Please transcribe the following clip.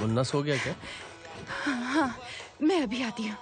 मुन्ना सो गया क्या? हाँ, हाँ मैं अभी आती हूँ।